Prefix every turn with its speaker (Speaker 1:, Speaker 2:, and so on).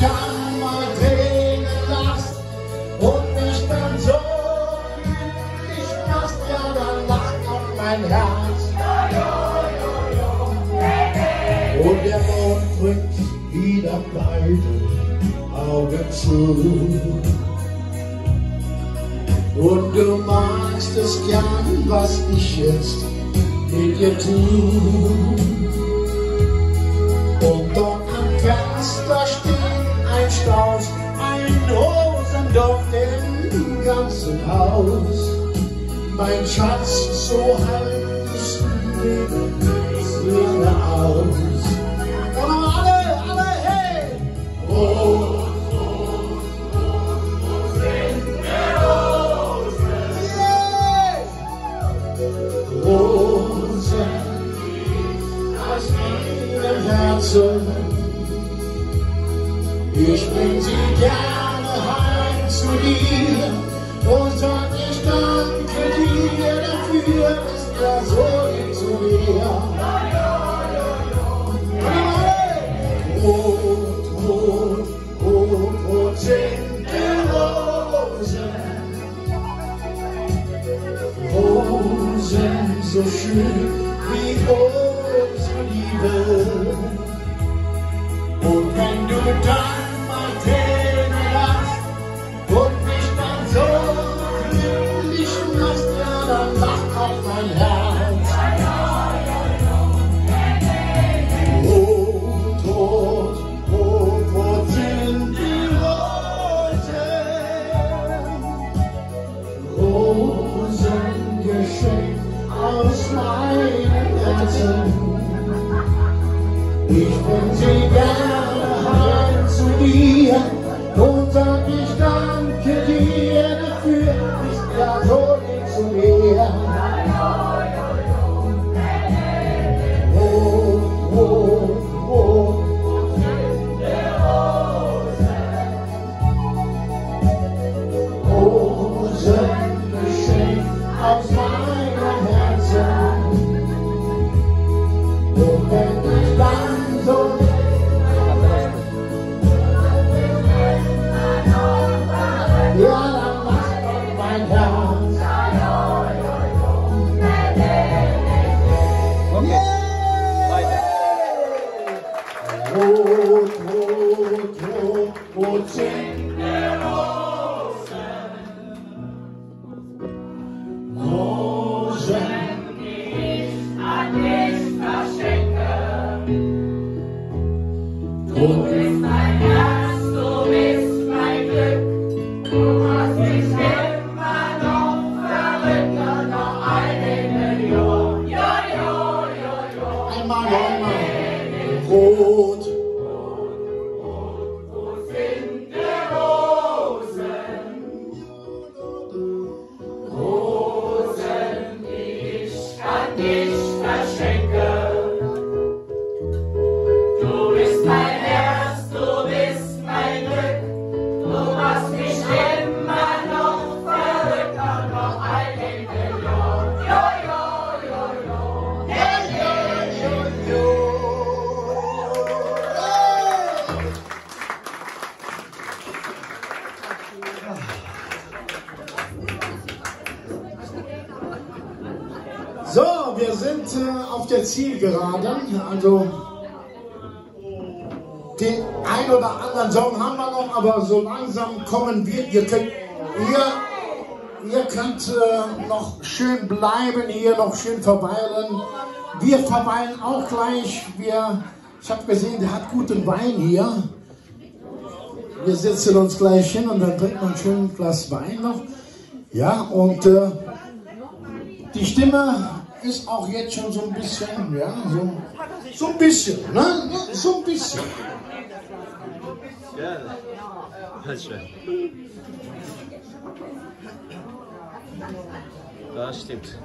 Speaker 1: dann mal Tränen lachst und mich dann so glücklich machst, ja, dann lacht auch mein Herz. Und der Mond drückt wieder beide Augen zu. Und du magst es gern, was ich jetzt mit dir tu. stars Ein Haus und auf dem ganzen Haus Mein Schatz, so haltest du Leben nicht aus Komm alle, alle, hey! Oh. Rose, Bring sie gerne heim zu dir und sag ich danke dir dafür, bist ja so lieb zu mir. Rot, rot, rot, rot sind die Rosen. Rosen so schön wie unsere Liebe. Und wenn du dann Ich bring sie gerne heim zu dir. Und sag ich Rot, So, wir sind äh, auf der Zielgeraden. Also den ein oder anderen Song haben wir noch, aber so langsam kommen wir. Ihr könnt, ihr, ihr könnt äh, noch schön bleiben hier, noch schön verweilen. Wir verweilen auch gleich. Wir, ich habe gesehen, der hat guten Wein hier. Wir setzen uns gleich hin und dann trinken wir ein schönes Glas Wein noch. Ja, und äh, die Stimme ist auch jetzt schon so ein bisschen, ja, so, so ein bisschen, ne? So ein bisschen.
Speaker 2: Ja, das. Das stimmt.